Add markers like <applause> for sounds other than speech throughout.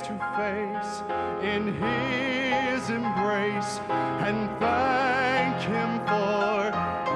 face to face in His embrace and thank Him for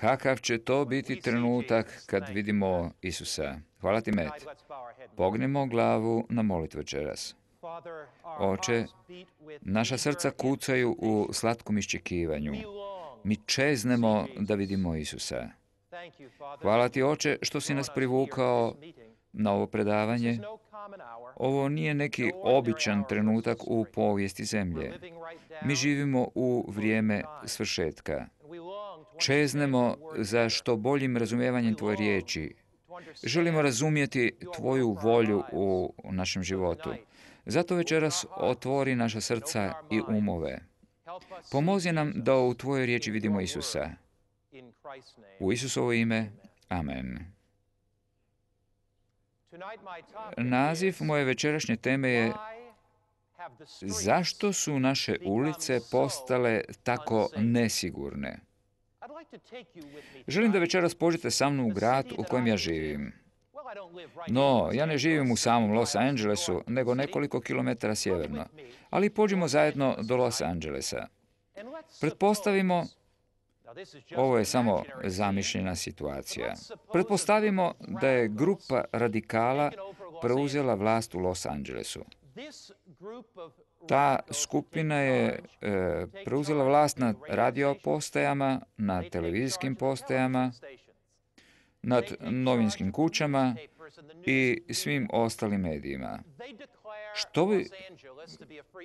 Kakav će to biti trenutak kad vidimo Isusa? Hvala ti, Met. Pognimo glavu na molitvu večeras. Oče, Naša srca kucaju u slatkom iščekivanju. Mi čeznemo da vidimo Isusa. Hvala ti, Oče, što si nas privukao na ovo predavanje. Ovo nije neki običan trenutak u povijesti zemlje. Mi živimo u vrijeme svršetka. Čeznemo za što boljim razumijevanjem Tvoje riječi. Želimo razumjeti Tvoju volju u našem životu. Zato večeras otvori naša srca i umove. Pomozi nam da u Tvojoj riječi vidimo Isusa. U Isusovo ime. Amen. Naziv moje večerašnje teme je Zašto su naše ulice postale tako nesigurne? Želim da večeras pođete sa mnom u grad u kojem ja živim. No, ja ne živim u samom Los Angelesu, nego nekoliko kilometara sjeverno. Ali pođimo zajedno do Los Angelesa. Pretpostavimo, ovo je samo zamišljena situacija. Pretpostavimo da je grupa radikala preuzela vlast u Los Angelesu. Ta skupina je e, preuzela vlast nad radio postajama, nad televizijskim postajama, nad novinskim kućama i svim ostalim medijima. Što bi-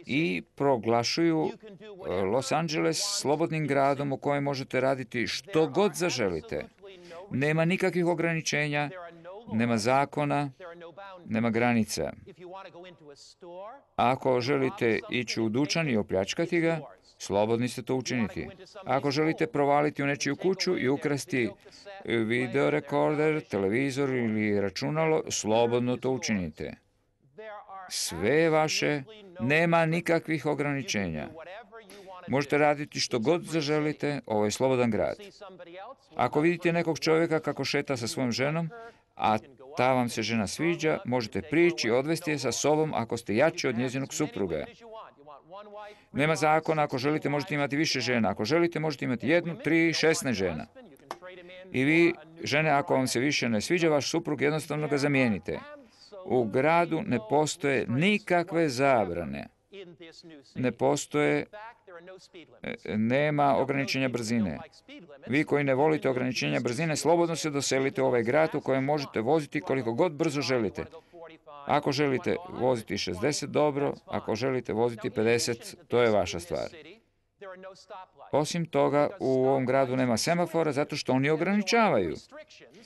I proglašuju e, Los Angeles slobodnim gradom u kojem možete raditi što god zaželite. Nema nikakvih ograničenja, nema zakona, nema granica. Ako želite ići u dućan i opljačkati ga, slobodni ste to učiniti. Ako želite provaliti u nečiju kuću i ukrasti video rekorder, televizor ili računalo, slobodno to učinite. Sve je vaše, nema nikakvih ograničenja. Možete raditi što god zaželite, ovo je slobodan grad. Ako vidite nekog čovjeka kako šeta sa svojom ženom, a ta vam se žena sviđa, možete prići i odvesti je sa sobom ako ste jači od njezinog supruga. Nema zakona, ako želite možete imati više žena, ako želite možete imati jednu, tri, šestnaest žena. I vi, žene, ako vam se više ne sviđa vaš suprug, jednostavno ga zamijenite. U gradu ne postoje nikakve zabrane. Ne postoje nema ograničenja brzine. Vi koji ne volite ograničenja brzine, slobodno se doselite u ovaj grad u kojem možete voziti koliko god brzo želite. Ako želite voziti 60, dobro. Ako želite voziti 50, to je vaša stvar. Osim toga, u ovom gradu nema semafora zato što oni ograničavaju.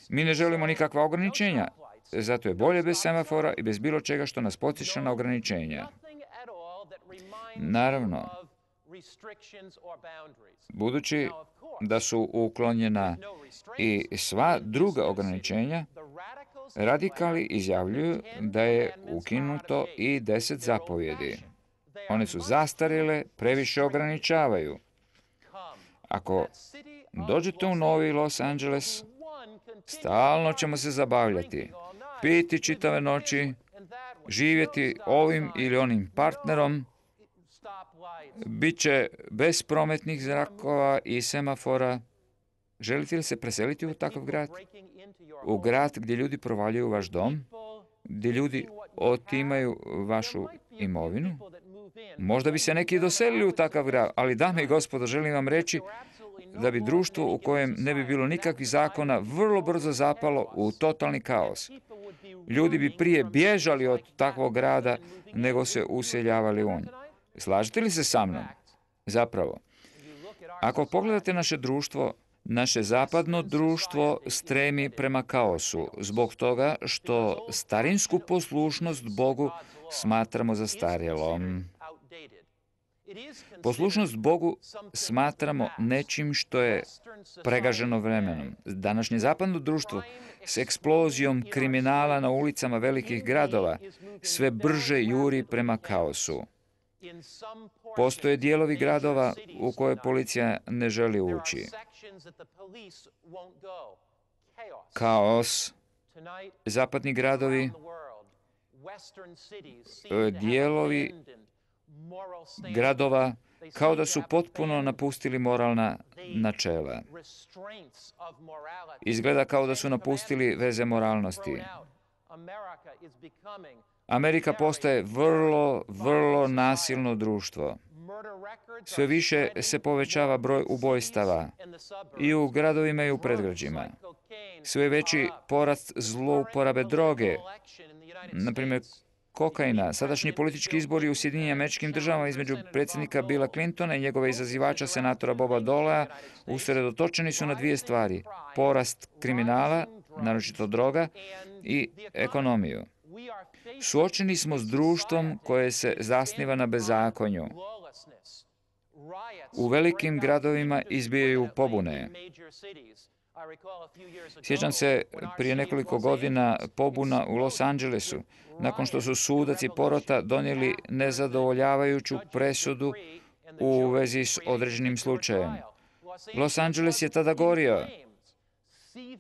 Mi ne želimo nikakva ograničenja. Zato je bolje bez semafora i bez bilo čega što nas potiče na ograničenja. Naravno, budući da su uklonjena i sva druga ograničenja, radikali izjavljuju da je ukinuto i deset zapovjedi. One su zastarile, previše ograničavaju. Ako dođete u novi Los Angeles, stalno ćemo se zabavljati, piti čitave noći, živjeti ovim ili onim partnerom, bit će bez prometnih zrakova i semafora. Želite li se preseliti u takav grad? U grad gdje ljudi provaljuju vaš dom, gdje ljudi otimaju vašu imovinu? Možda bi se neki doselili u takav grad, ali dame i gospodo, želim vam reći da bi društvo u kojem ne bi bilo nikakvih zakona vrlo brzo zapalo u totalni kaos. Ljudi bi prije bježali od takvog grada nego se useljavali u nj. Slažete li se sa mnom? Zapravo, ako pogledate naše društvo, naše zapadno društvo stremi prema kaosu zbog toga što starinsku poslušnost Bogu smatramo zastarjelom. Poslušnost Bogu smatramo nečim što je pregaženo vremenom. Današnje zapadno društvo s eksplozijom kriminala na ulicama velikih gradova sve brže juri prema kaosu. Postoje dijelovi gradova u koje policija ne želi ući. Kaos, zapadni gradovi, e, dijelovi gradova kao da su potpuno napustili moralna načela. Izgleda kao da su napustili veze moralnosti. Amerika postaje vrlo, vrlo nasilno društvo. Sve više se povećava broj ubojstava i u gradovima i u predgrađima. Sve veći porast zlouporabe droge, na primjer kokaina. Sadašnji politički izbori u Sjedinjenim američkim državama između predsjednika Billa Clintona i njegove izazivača senatora Boba Dolea usredotočeni su na dvije stvari. Porast kriminala, naročito droga, i ekonomiju. Suočeni smo s društvom koje se zasniva na bezakonju. U velikim gradovima izbijaju pobune. Sjećam se prije nekoliko godina pobuna u Los Angelesu, nakon što su sudac i porota donijeli nezadovoljavajuću presudu u vezi s određenim slučajem. Los Angeles je tada gorio.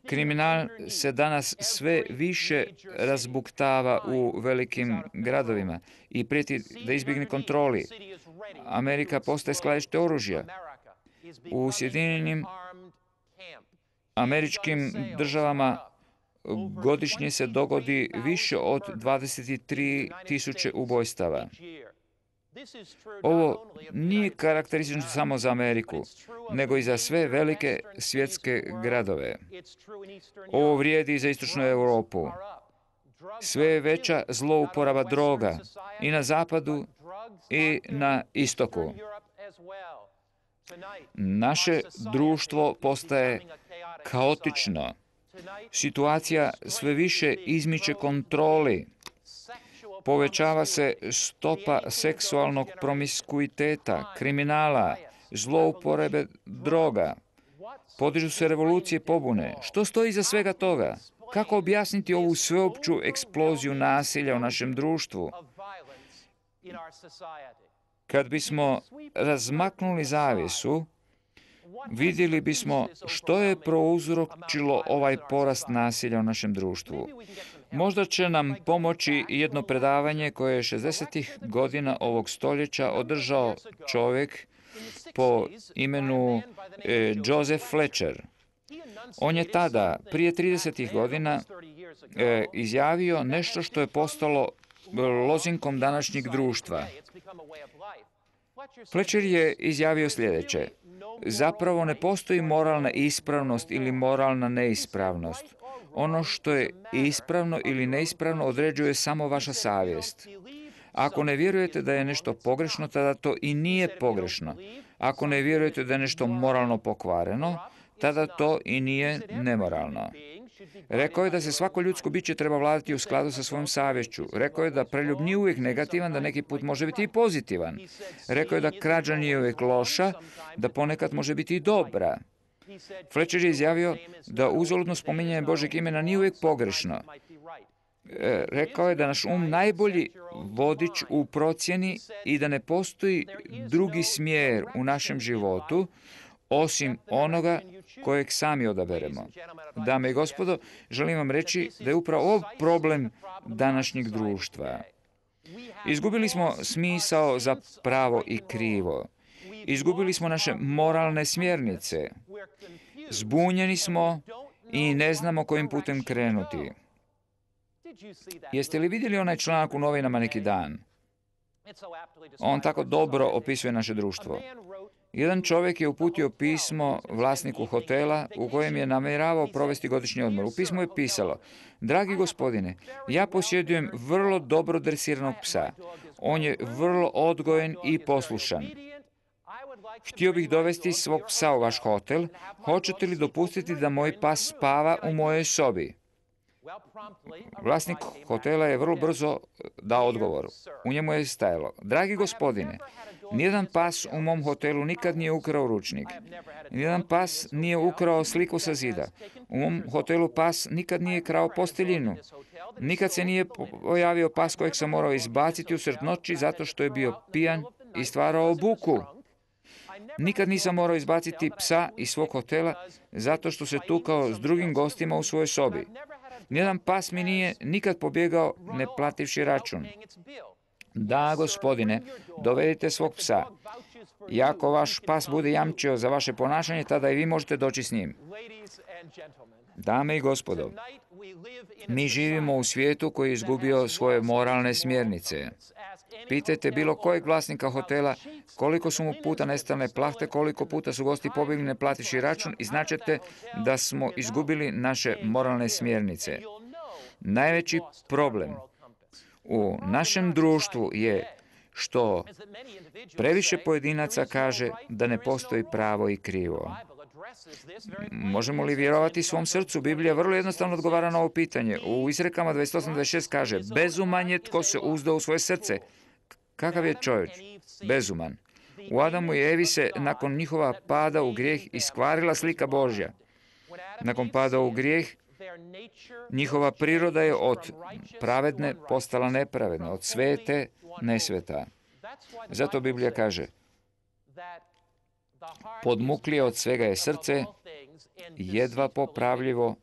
Kriminal se danas sve više razbuktava u velikim gradovima i prijeti da izbjegne kontroli. Amerika postaje skladište oružja. U Sjedinjenim američkim državama godišnje se dogodi više od 23 tisuće ubojstava. Ovo nije karakteristično samo za Ameriku, nego i za sve velike svjetske gradove. Ovo vrijedi i za istočnu Europu. Sve je veća zlouporaba droga i na zapadu i na istoku. Naše društvo postaje kaotično. Situacija sve više izmiče kontroli. Povećava se stopa seksualnog promiskuiteta, kriminala, zlouporebe droga. Podižu se revolucije pobune. Što stoji iza svega toga? Kako objasniti ovu sveopću eksploziju nasilja u našem društvu? Kad bismo razmaknuli zavisu, vidjeli bismo što je prouzročilo ovaj porast nasilja u našem društvu. Možda će nam pomoći jedno predavanje koje je 60. godina ovog stoljeća održao čovjek po imenu e, Joseph Fletcher. On je tada, prije 30. godina, e, izjavio nešto što je postalo lozinkom današnjeg društva. Fletcher je izjavio sljedeće. Zapravo ne postoji moralna ispravnost ili moralna neispravnost. Ono što je ispravno ili neispravno određuje samo vaša savjest. Ako ne vjerujete da je nešto pogrešno, tada to i nije pogrešno. Ako ne vjerujete da je nešto moralno pokvareno, tada to i nije nemoralno. Rekao je da se svako ljudsko biće treba vladati u skladu sa svojom savješću. Rekao je da preljub nije uvijek negativan, da neki put može biti i pozitivan. Rekao je da krađa nije uvijek loša, da ponekad može biti i dobra. Fletcher je izjavio da uzaludno spominjanje Božeg imena nije uvijek pogrešno. E, rekao je da naš um najbolji vodič u procjeni i da ne postoji drugi smjer u našem životu osim onoga kojeg sami odaberemo. Dame i gospodo, želim vam reći da je upravo ovo problem današnjeg društva. Izgubili smo smisao za pravo i krivo. Izgubili smo naše moralne smjernice. Zbunjeni smo i ne znamo kojim putem krenuti. Jeste li vidjeli onaj članak u novinama neki dan? On tako dobro opisuje naše društvo. Jedan čovjek je uputio pismo vlasniku hotela u kojem je namjeravao provesti godišnji odmor. U pismu je pisalo, dragi gospodine, ja posjedujem vrlo dobro dresiranog psa. On je vrlo odgojen i poslušan. Htio bih dovesti svog psa u vaš hotel. Hoćete li dopustiti da moj pas spava u mojoj sobi? Vlasnik hotela je vrlo brzo dao odgovor. U njemu je stajalo, dragi gospodine, Nijedan pas u mom hotelu nikad nije ukrao ručnik. Nijedan pas nije ukrao sliku sa zida. U mom hotelu pas nikad nije krao posteljinu. Nikad se nije pojavio pas kojeg sam morao izbaciti u sred noći zato što je bio pijan i stvarao buku. Nikad nisam morao izbaciti psa iz svog hotela zato što se tukao s drugim gostima u svojoj sobi. Nijedan pas mi nije nikad pobjegao ne plativši račun. Da, gospodine, dovedite svog psa. I ako vaš pas bude jamčio za vaše ponašanje, tada i vi možete doći s njim. Dame i gospodo, mi živimo u svijetu koji je izgubio svoje moralne smjernice. Pitajte bilo kojeg vlasnika hotela koliko su mu puta nestane plahte, koliko puta su gosti pobjegli ne platiši račun i značete da smo izgubili naše moralne smjernice. Najveći problem u našem društvu je što previše pojedinaca kaže da ne postoji pravo i krivo. Možemo li vjerovati svom srcu? Biblija vrlo jednostavno odgovara na ovo pitanje. U izrekama 28.26 kaže Bezuman je tko se uzda u svoje srce. Kakav je čovjek? Bezuman. U Adamu i Evi se nakon njihova pada u grijeh iskvarila slika Božja. Nakon pada u grijeh Njihova priroda je od pravedne postala nepravedna, od svete nesveta. Zato Biblija kaže, podmuklije od svega je srce, jedva popravljivo,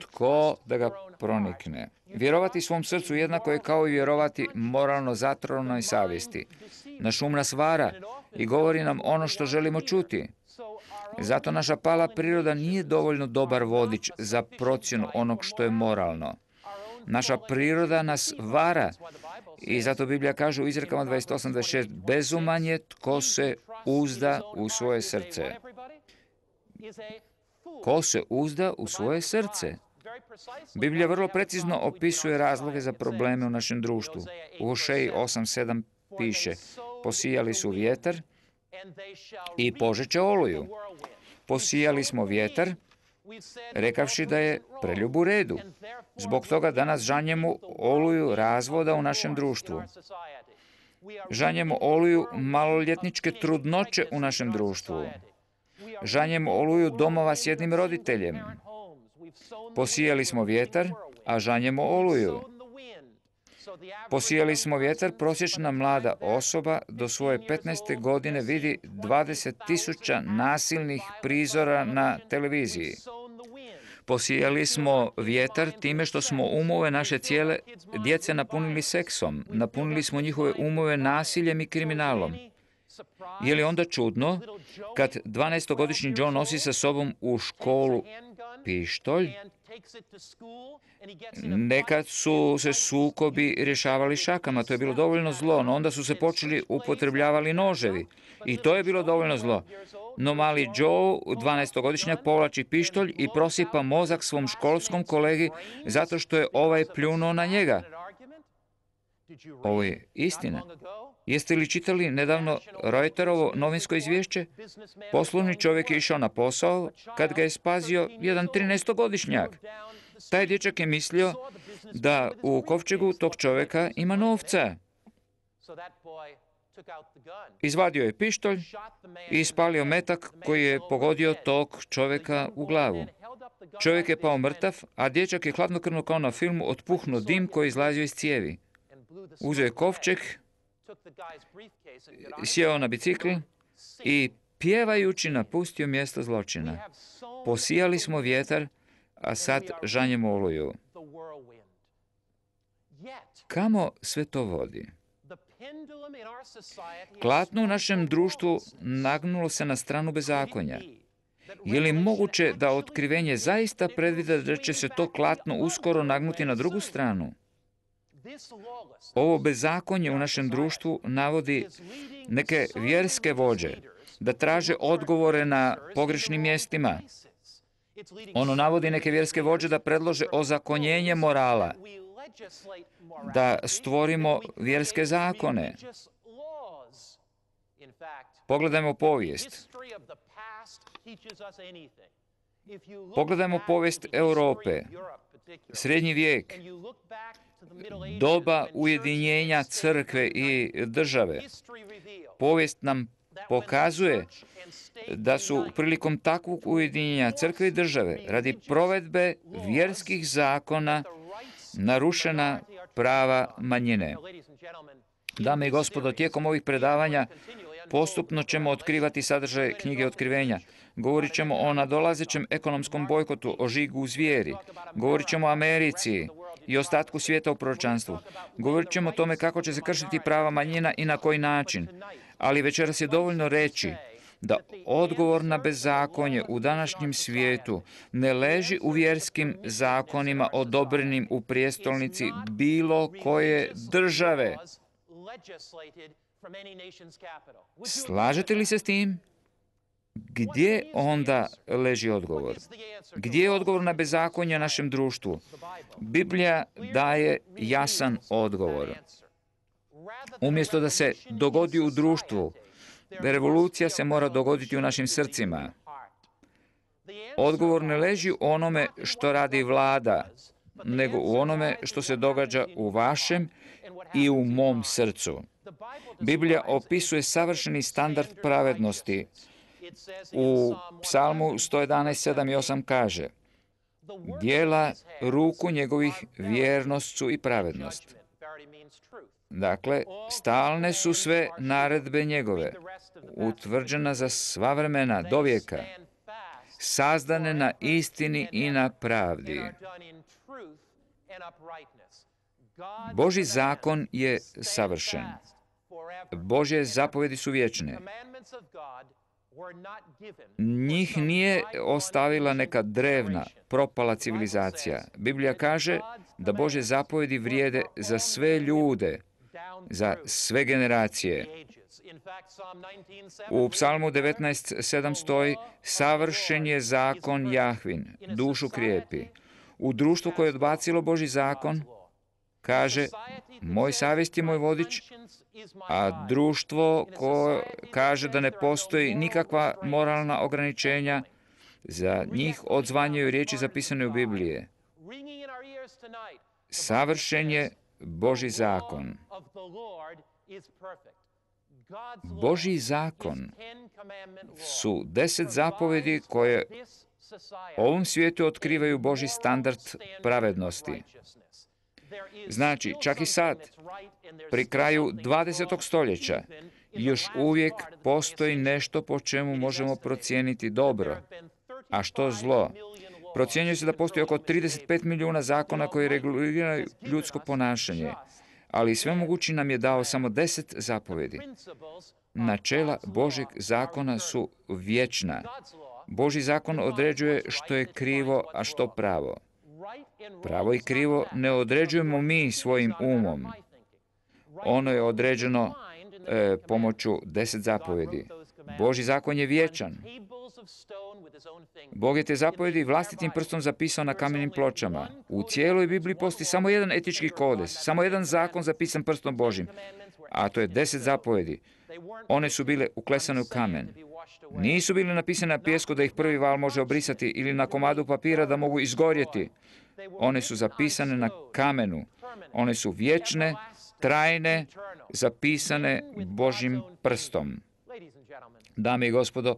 tko da ga pronikne. Vjerovati svom srcu jednako je kao i vjerovati moralno zatrovnoj savjesti. Naš um nas vara i govori nam ono što želimo čuti. Zato naša pala priroda nije dovoljno dobar vodič za procjenu onog što je moralno. Naša priroda nas vara i zato Biblija kaže u izrekama 28.26 bezuman je tko se uzda u svoje srce. Ko se uzda u svoje srce? Biblija vrlo precizno opisuje razloge za probleme u našem društvu. U Hošeji 8.7 piše posijali su vjetar, i požeće oluju. Posijali smo vjetar, rekavši da je preljub u redu. Zbog toga danas žanjemo oluju razvoda u našem društvu. Žanjemo oluju maloljetničke trudnoće u našem društvu. Žanjemo oluju domova s jednim roditeljem. Posijali smo vjetar, a žanjemo oluju. Posijali smo vjetar, prosječna mlada osoba do svoje 15. godine vidi 20 tisuća nasilnih prizora na televiziji. Posijali smo vjetar time što smo umove naše cijele djece napunili seksom. Napunili smo njihove umove nasiljem i kriminalom. Je li onda čudno kad 12-godišnji John nosi sa sobom u školu pištolj Nekad su se sukobi rješavali šakama, to je bilo dovoljno zlo, no onda su se počeli upotrebljavali noževi i to je bilo dovoljno zlo. No mali Joe, 12-godišnjak, povlači pištolj i prosipa mozak svom školskom kolegi zato što je ovaj pljunuo na njega. Ovo je istina. Jeste li čitali nedavno Reuterovo novinsko izvješće? Poslovni čovjek je išao na posao kad ga je spazio jedan 13-godišnjak. Taj dječak je mislio da u kovčegu tog čovjeka ima novca. Izvadio je pištolj i ispalio metak koji je pogodio tog čovjeka u glavu. Čovjek je pao mrtav, a dječak je hladnokrvno kao na filmu otpuhnuo dim koji je izlazio iz cijevi. Uzeo je kovčeg, sjeo na bicikl i pjevajući napustio mjesto zločina. Posijali smo vjetar, a sad žanjemo oluju. Kamo sve to vodi? Klatno u našem društvu nagnulo se na stranu bezakonja. Je li moguće da otkrivenje zaista predvida da će se to klatno uskoro nagnuti na drugu stranu? Ovo bezakonje u našem društvu navodi neke vjerske vođe da traže odgovore na pogrešnim mjestima. Ono navodi neke vjerske vođe da predlože ozakonjenje morala, da stvorimo vjerske zakone. Pogledajmo povijest. Pogledajmo povijest Europe, srednji vijek, doba ujedinjenja crkve i države. Povijest nam pokazuje da su prilikom takvog ujedinjenja crkve i države radi provedbe vjerskih zakona narušena prava manjine. Dame i gospodo, tijekom ovih predavanja postupno ćemo otkrivati sadržaj knjige otkrivenja. Govorit ćemo o nadolazećem ekonomskom bojkotu, o žigu u zvijeri. Govorit ćemo o Americi i ostatku svijeta u proročanstvu. Govorit ćemo o tome kako će se kršiti prava manjina i na koji način. Ali večeras je dovoljno reći da odgovor na bezakonje u današnjem svijetu ne leži u vjerskim zakonima odobrenim u prijestolnici bilo koje države. Slažete li se s tim? Gdje onda leži odgovor? Gdje je odgovor na bezakonje našem društvu? Biblija daje jasan odgovor. Umjesto da se dogodi u društvu, revolucija se mora dogoditi u našim srcima. Odgovor ne leži u onome što radi vlada, nego u onome što se događa u vašem i u mom srcu. Biblija opisuje savršeni standard pravednosti. U psalmu 111, 7 i 8 kaže Dijela ruku njegovih vjernost su i pravednost. Dakle, stalne su sve naredbe njegove, utvrđena za sva vremena, do vijeka, sazdane na istini i na pravdi. Boži zakon je savršen. Božje zapovjedi su vječne. Njih nije ostavila neka drevna, propala civilizacija. Biblija kaže da Bože zapovjedi vrijede za sve ljude, za sve generacije. U psalmu 19.7 stoji Savršen je zakon Jahvin, dušu krijepi. U društvu koje je odbacilo Boži zakon, kaže, moj savjest je moj vodič, a društvo koje kaže da ne postoji nikakva moralna ograničenja, za njih odzvanjaju riječi zapisane u Biblije. Savršen je Boži zakon. Boži zakon su deset zapovedi koje ovom svijetu otkrivaju Boži standard pravednosti. Znači, čak i sad, pri kraju 20. stoljeća, još uvijek postoji nešto po čemu možemo procijeniti dobro, a što zlo. Procjenjuje se da postoji oko 35 milijuna zakona koji reguliraju ljudsko ponašanje, ali sve mogući nam je dao samo deset zapovedi. Načela Božeg zakona su vječna. Boži zakon određuje što je krivo, a što pravo. Pravo i krivo ne određujemo mi svojim umom. Ono je određeno e, pomoću deset zapovjedi. Boži zakon je vječan. Bog je te zapovjedi vlastitim prstom zapisao na kamenim pločama. U cijeloj Bibliji postoji samo jedan etički kodes, samo jedan zakon zapisan prstom Božim, a to je deset zapovjedi. One su bile uklesane u kamen. Nisu bile napisane na pjesku da ih prvi val može obrisati ili na komadu papira da mogu izgorjeti. One su zapisane na kamenu. One su vječne, trajne, zapisane Božim prstom. Dame i gospodo,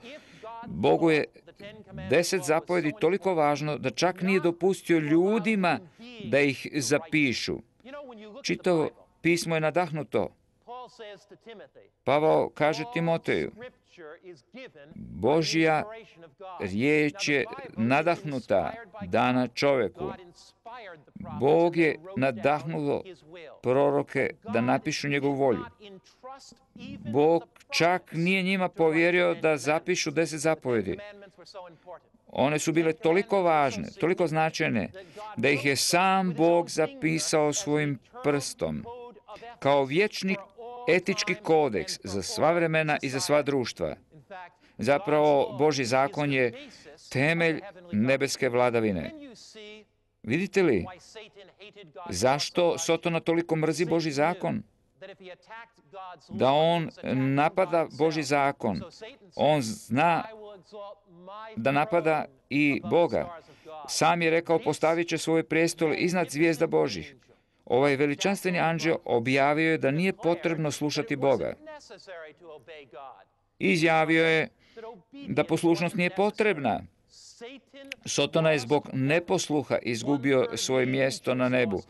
Bogu je deset zapovjedi toliko važno da čak nije dopustio ljudima da ih zapišu. Čitavo pismo je nadahnuto. Pavao kaže Timoteju, Božja riječ je nadahnuta dana čovjeku. Bog je nadahnuo proroke da napišu njegovu volju. Bog čak nije njima povjerio da zapišu deset zapovjedi. One su bile toliko važne, toliko značajne, da ih je sam Bog zapisao svojim prstom kao vječni etički kodeks za sva vremena i za sva društva. Zapravo, Boži zakon je temelj nebeske vladavine. Vidite li zašto Sotona toliko mrzi Boži zakon? Da on napada Boži zakon. On zna da napada i Boga. Sam je rekao postavit će svoj prijestol iznad zvijezda Božih. Ovaj veličanstveni anđeo objavio je da nije potrebno slušati Boga. Izjavio je da poslušnost nije potrebna. Sotona je zbog neposluha izgubio svoje mjesto na nebu,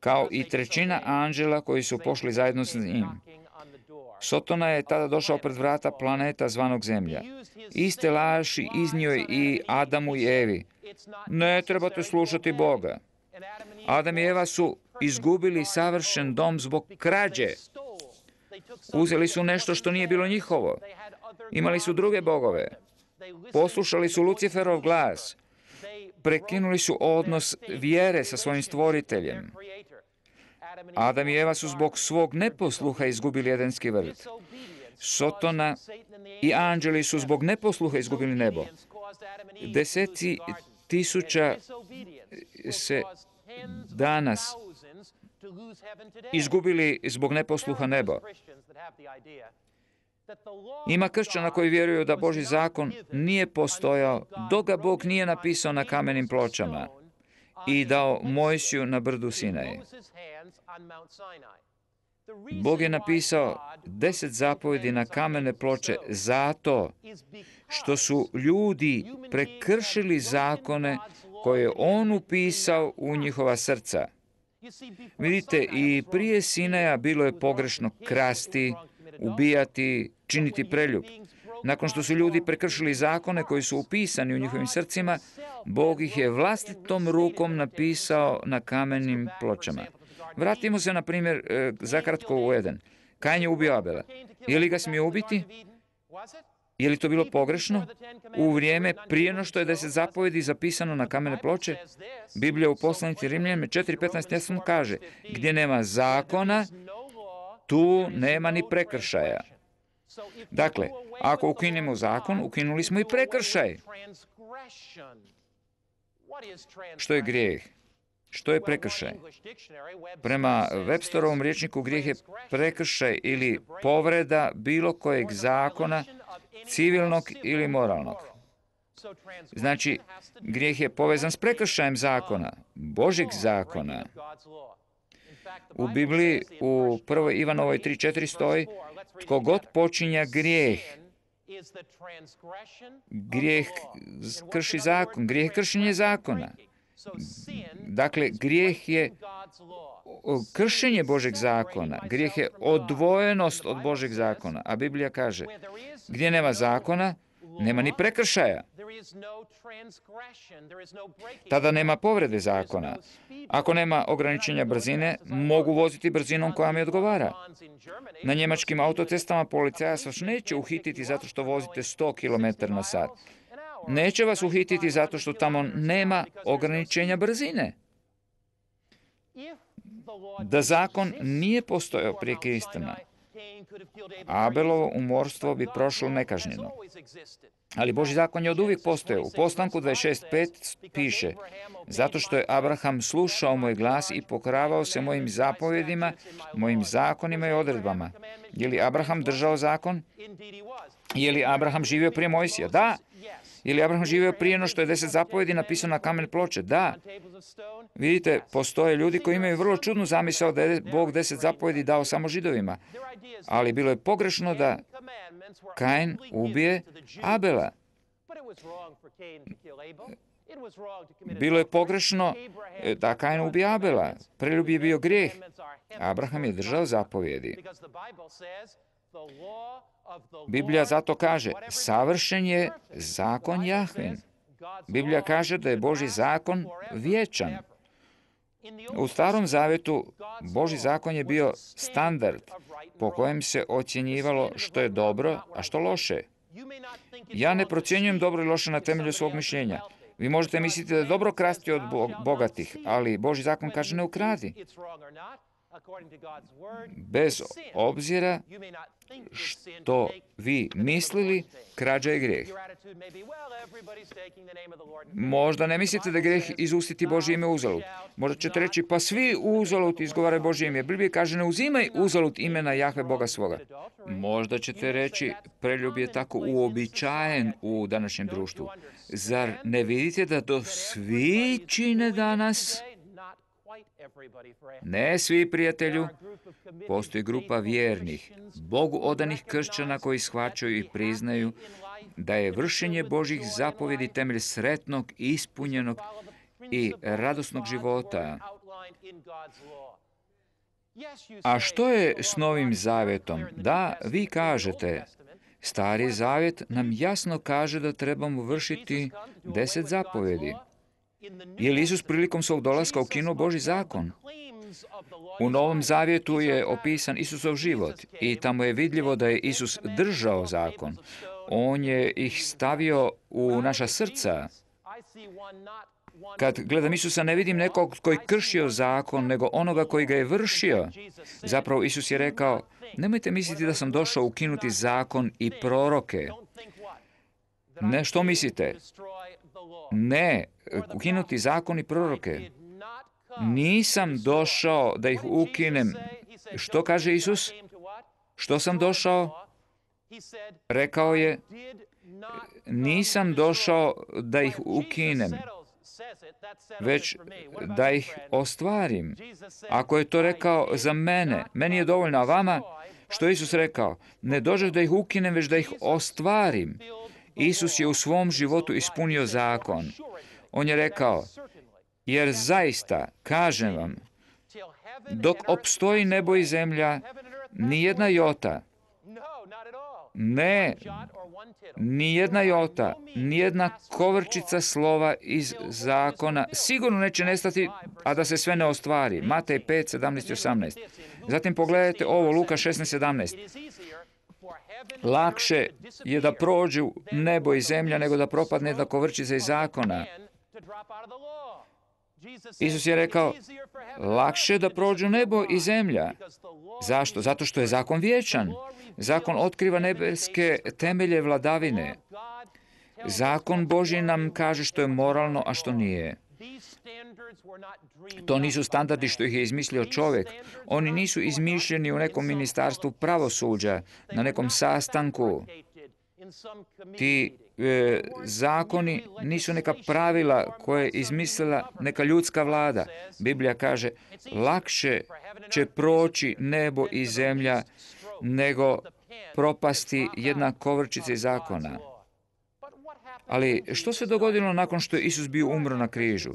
kao i trećina anđela koji su pošli zajedno s njim. Sotona je tada došao pred vrata planeta zvanog Zemlja. Iste laši iznio je i Adamu i Evi. Ne trebate slušati Boga. Adam i Eva su izgubili savršen dom zbog krađe. Uzeli su nešto što nije bilo njihovo. Imali su druge bogove. Poslušali su Luciferov glas. Prekinuli su odnos vjere sa svojim stvoriteljem. Adam i Eva su zbog svog neposluha izgubili Edenski vrt. Sotona i anđeli su zbog neposluha izgubili nebo. Deseci tisuća se danas izgubili zbog neposluha nebo. Ima kršćana koji vjeruju da Boži zakon nije postojao dok ga Bog nije napisao na kamenim pločama i dao Mojsiju na brdu Sinaj. Bog je napisao deset zapovjedi na kamene ploče zato što su ljudi prekršili zakone koje je On upisao u njihova srca. Vidite, i prije Sinaja bilo je pogrešno krasti, ubijati, činiti preljub. Nakon što su ljudi prekršili zakone koji su upisani u njihovim srcima, Bog ih je vlastitom rukom napisao na kamenim pločama. Vratimo se, na primjer, e, zakratko u Eden. Kain je ubio Abela. Je li ga smio ubiti? Je li to bilo pogrešno? U vrijeme prije no što je deset zapovjedi zapisano na kamene ploče, Biblija u poslanici Rimljanima 4.15 jasno kaže, gdje nema zakona, tu nema ni prekršaja. Dakle, ako ukinemo zakon, ukinuli smo i prekršaj. Što je grijeh? Što je prekršaj? Prema Websterovom riječniku grijeh je prekršaj ili povreda bilo kojeg zakona, civilnog ili moralnog. Znači, grijeh je povezan s prekršajem zakona, Božeg zakona. U Bibliji u 1. Ivanovoj 3.4 stoji tko god počinja grijeh, grijeh krši zakon, grijeh je kršenje zakona. Dakle, grijeh je kršenje Božeg zakona, grijeh je odvojenost od Božeg zakona, a Biblija kaže, gdje nema zakona, nema ni prekršaja. Tada nema povrede zakona. Ako nema ograničenja brzine, mogu voziti brzinom koja mi odgovara. Na njemačkim autocestama policajac vas neće uhititi zato što vozite 100 km na sat. Neće vas uhititi zato što tamo nema ograničenja brzine. Da zakon nije postojao prije Kristana, Abelovo umorstvo bi prošlo nekažnjeno. Ali Boži zakon je od uvijek postojao. U postanku 26.5 piše Zato što je Abraham slušao moj glas i pokravao se mojim zapovjedima, mojim zakonima i odredbama. Je li Abraham držao zakon? Je li Abraham živio prije Mojsija? Da. Je li Abraham živio prije no što je deset zapovjedi napisano na kamen ploče? Da. Vidite, postoje ljudi koji imaju vrlo čudnu zamisao da je Bog deset zapovjedi dao samo židovima. Ali bilo je pogrešno da Kain ubije Abela. Bilo je pogrešno e, da Kain ubije Abela. Preljub je bio grijeh. Abraham je držao zapovjedi. Biblija zato kaže, savršen je zakon Jahvin. Biblija kaže da je Boži zakon vječan. U starom zavjetu Boži zakon je bio standard po kojem se ocjenjivalo što je dobro, a što loše. Ja ne procjenjujem dobro i loše na temelju svog mišljenja. Vi možete misliti da je dobro krasti od bogatih, ali Boži zakon kaže ne ukradi. Bez obzira što vi mislili, krađa je grijeh. Možda ne mislite da je grijeh izustiti Božje ime uzalud. Možda ćete reći, pa svi uzalud izgovaraju Božje ime. Biblija kaže, ne uzimaj uzalud imena Jahve Boga svoga. Možda ćete reći, preljub je tako uobičajen u današnjem društvu. Zar ne vidite da to svi čine danas? Ne svi prijatelju, postoji grupa vjernih, Bogu odanih kršćana koji shvaćaju i priznaju da je vršenje Božih zapovjedi temelj sretnog, ispunjenog i radosnog života. A što je s novim zavjetom? Da, vi kažete, stari zavjet nam jasno kaže da trebamo vršiti deset zapovjedi. Je li Isus prilikom svog dolaska ukinuo Boži zakon? U Novom Zavjetu je opisan Isusov život i tamo je vidljivo da je Isus držao zakon. On je ih stavio u naša srca. Kad gledam Isusa ne vidim nekog koji kršio zakon, nego onoga koji ga je vršio. Zapravo Isus je rekao, nemojte misliti da sam došao ukinuti zakon i proroke. Ne, što mislite? Ne, ukinuti zakon i proroke. Nisam došao da ih ukinem. Što kaže Isus? Što sam došao? Rekao je, nisam došao da ih ukinem, već da ih ostvarim. Ako je to rekao za mene, meni je dovoljno, a vama, što je Isus rekao? Ne dođeš da ih ukinem, već da ih ostvarim. Isus je u svom životu ispunio zakon. On je rekao, jer zaista, kažem vam, dok opstoji nebo i zemlja, ni jedna jota, ne, ni jedna jota, ni jedna kovrčica slova iz zakona sigurno neće nestati, a da se sve ne ostvari. Matej 5, 17 i 18. Zatim pogledajte ovo, Luka 16, 17. Lakše je da prođu nebo i zemlja nego da propadne jedna kovrčica iz zakona. Isus je rekao, lakše da prođu nebo i zemlja. Zašto? Zato što je zakon vječan. Zakon otkriva nebeske temelje vladavine. Zakon Boži nam kaže što je moralno, a što nije. To nisu standardi što ih je izmislio čovjek. Oni nisu izmišljeni u nekom ministarstvu pravosuđa, na nekom sastanku. Ti e, zakoni nisu neka pravila koje je izmislila neka ljudska vlada. Biblija kaže, lakše će proći nebo i zemlja nego propasti jedna kovrčica zakona. Ali što se dogodilo nakon što je Isus bio umro na križu?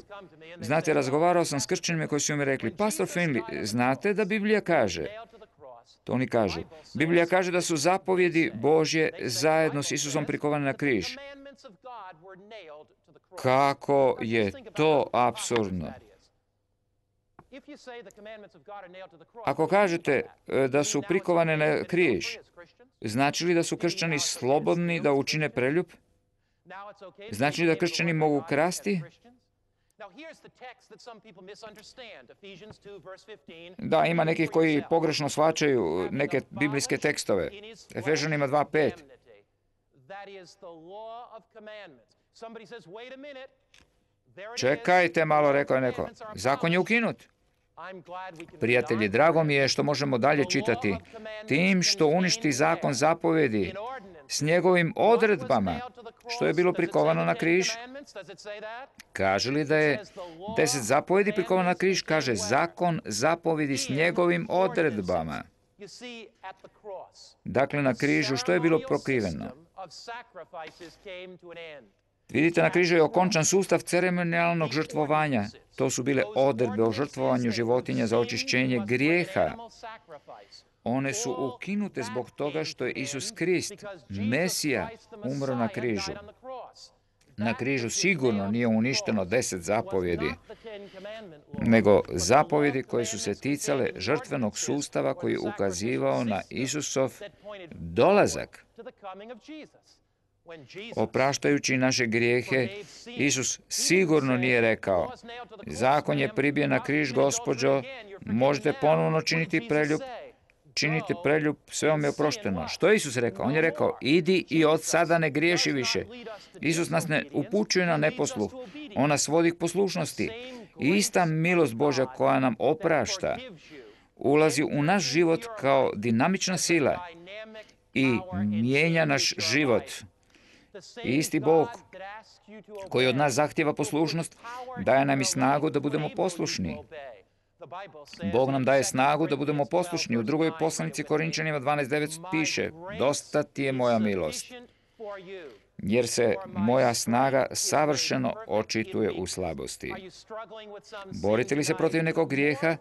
Znate, razgovarao sam s kršćanima koji su mi rekli, Pastor Finley, znate da Biblija kaže, to oni kažu, Biblija kaže da su zapovjedi Božje zajedno s Isusom prikovane na križ. Kako je to absurdno. Ako kažete e, da su prikovane na križ, znači li da su kršćani slobodni da učine preljub? Znači da kršćani mogu krasti? Da, ima nekih koji pogrešno shvaćaju neke biblijske tekstove. Efežanima 2.5. Čekajte malo, rekao je neko. Zakon je ukinut. Prijatelji, drago mi je što možemo dalje čitati. Tim što uništi zakon zapovedi s njegovim odredbama, što je bilo prikovano na križ. Kaže li da je deset zapovedi prikovano na križ? Kaže zakon zapovedi s njegovim odredbama. Dakle, na križu što je bilo prokriveno? Vidite, na križu je okončan sustav ceremonijalnog žrtvovanja. To su bile odredbe o žrtvovanju životinja za očišćenje grijeha. One su ukinute zbog toga što je Isus Krist, Mesija, umro na križu. Na križu sigurno nije uništeno deset zapovjedi, nego zapovjedi koje su se ticale žrtvenog sustava koji je ukazivao na Isusov dolazak. Opraštajući naše grijehe, Isus sigurno nije rekao, zakon je pribijen na križ, gospođo, možete ponovno činiti preljub, činite preljub, sve vam je oprošteno. Što je Isus rekao? On je rekao, idi i od sada ne griješi više. Isus nas ne upućuje na neposluh, on nas vodi k poslušnosti. I ista milost Božja koja nam oprašta, ulazi u naš život kao dinamična sila i mijenja naš život. Isti Bog koji od nas zahtjeva poslušnost, daje nam i snagu da budemo poslušni. Bog nam daje snagu da budemo poslušni. U drugoj poslanici Korinčanima 12.9 piše Dosta ti je moja milost, jer se moja snaga savršeno očituje u slabosti. Borite li se protiv nekog grijeha?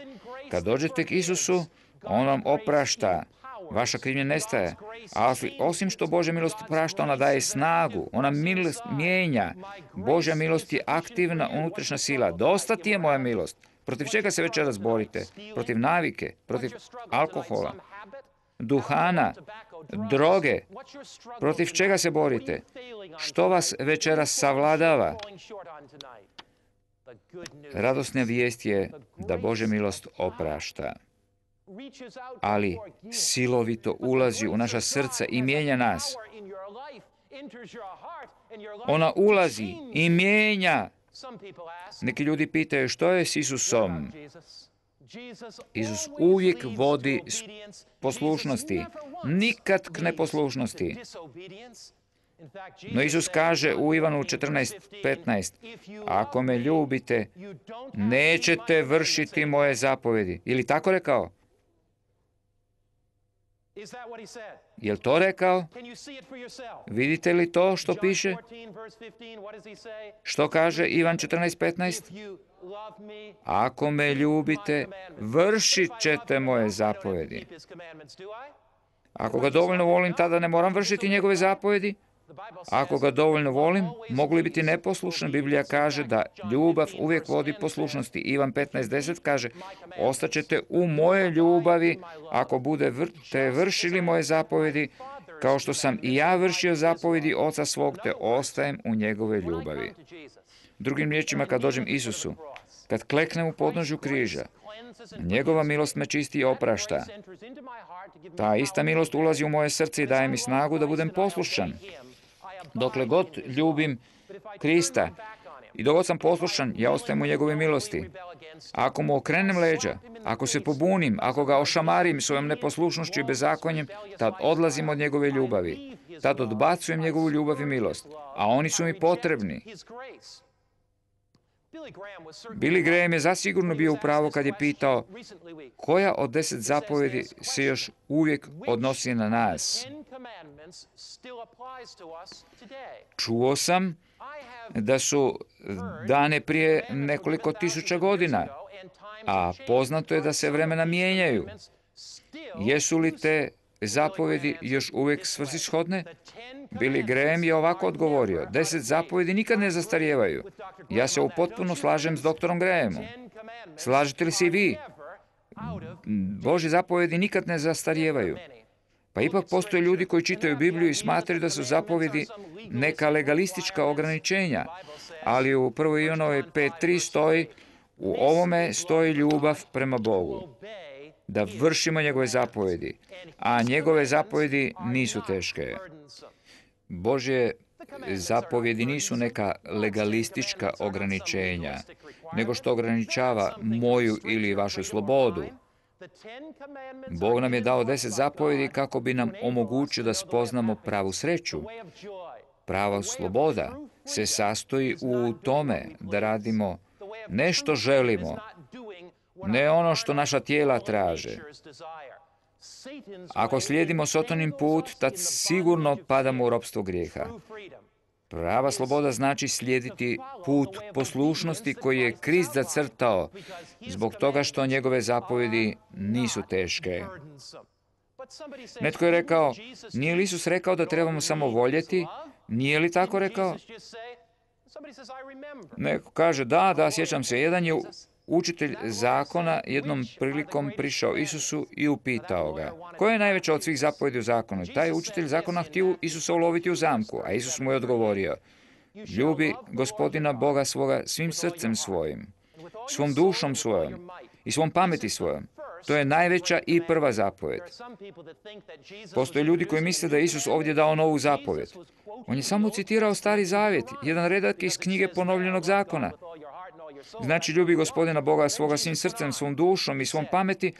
Kad dođete k Isusu, On vam oprašta, vaša krivnja nestaje. Ali osim što Božja milost prašta, ona daje snagu, ona milost mijenja. Božja milost je aktivna unutrašnja sila. Dosta ti je moja milost. Protiv čega se večeras borite? Protiv navike, protiv alkohola, duhana, droge. Protiv čega se borite? Što vas večeras savladava? Radosna vijest je da Bože milost oprašta ali silovito ulazi u naša srca i mijenja nas. Ona ulazi i mijenja. Neki ljudi pitaju što je s Isusom? Isus uvijek vodi poslušnosti, nikad k neposlušnosti. No Isus kaže u Ivanu 14.15, ako me ljubite, nećete vršiti moje zapovedi. Ili tako rekao? Je to rekao? Vidite li to što piše? Što kaže Ivan 14.15? Ako me ljubite, vršit ćete moje zapovedi. Ako ga dovoljno volim, tada ne moram vršiti njegove zapovedi? Ako ga dovoljno volim, mogu li biti neposlušan? Biblija kaže da ljubav uvijek vodi poslušnosti. Ivan 15.10 kaže, ostaćete u moje ljubavi ako budete vršili moje zapovedi, kao što sam i ja vršio zapovedi oca svog, te ostajem u njegove ljubavi. Drugim riječima, kad dođem Isusu, kad kleknem u podnožju križa, njegova milost me čisti i oprašta. Ta ista milost ulazi u moje srce i daje mi snagu da budem poslušan dokle god ljubim Krista i dok sam poslušan, ja ostajem u njegove milosti. ako mu okrenem leđa, ako se pobunim, ako ga ošamarim svojom neposlušnošću i bezakonjem, tad odlazim od njegove ljubavi. Tad odbacujem njegovu ljubav i milost. A oni su mi potrebni. Billy Graham je zasigurno bio u pravu kad je pitao koja od deset zapovedi se još uvijek odnosi na nas. Čuo sam da su dane prije nekoliko tisuća godina, a poznato je da se vremena mijenjaju. Jesu li te zapovedi još uvijek svrsishodne? Billy Graham je ovako odgovorio, deset zapovedi nikad ne zastarijevaju. Ja se u potpuno slažem s doktorom Grahamom. Slažete li se i vi? Boži zapovedi nikad ne zastarijevaju. Pa ipak postoje ljudi koji čitaju Bibliju i smatraju da su zapovjedi neka legalistička ograničenja, ali u 1. Ionovoj 5.3 stoji u ovome stoji ljubav prema Bogu, da vršimo njegove zapovjedi, a njegove zapovjedi nisu teške. Božje zapovjedi nisu neka legalistička ograničenja, nego što ograničava moju ili vašu slobodu. Bog nam je dao deset zapovjedi kako bi nam omogućio da spoznamo pravu sreću. Prava sloboda se sastoji u tome da radimo nešto želimo, ne ono što naša tijela traže. Ako slijedimo sotonim put, tad sigurno padamo u ropstvo grijeha. Prava sloboda znači slijediti put poslušnosti koji je Krist zacrtao zbog toga što njegove zapovjedi nisu teške. Netko je rekao, nije li Isus rekao da trebamo samo voljeti? Nije li tako rekao? Neko kaže, da, da, sjećam se, jedan je učitelj zakona jednom prilikom prišao Isusu i upitao ga, koja je najveća od svih zapovjedi u zakonu? Taj učitelj zakona htio Isusa uloviti u zamku, a Isus mu je odgovorio, ljubi gospodina Boga svoga svim srcem svojim, svom dušom svojom i svom pameti svojom. To je najveća i prva zapovjed. Postoje ljudi koji misle da je Isus ovdje dao novu zapovjed. On je samo citirao stari zavjet, jedan redak iz knjige ponovljenog zakona. Znači, ljubi gospodina Boga svoga svim srcem, svom dušom i svom pameti.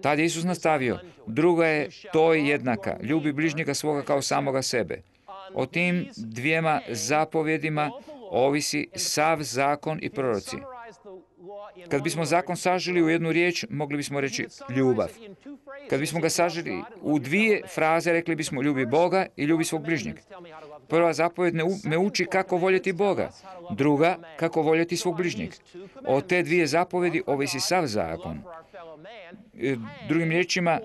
Tad je Isus nastavio. Druga je to jednaka. Ljubi bližnjega svoga kao samoga sebe. O tim dvijema zapovjedima ovisi sav zakon i proroci. Kad bismo zakon sažili u jednu riječ, mogli bismo reći ljubav. Kad bismo ga sažili u dvije fraze, rekli bismo ljubi Boga i ljubi svog bližnjeg. Prva zapovjed me uči kako voljeti Boga, druga kako voljeti svog bližnjeg. Od te dvije zapovjedi ovisi sav zakon. E, drugim riječima,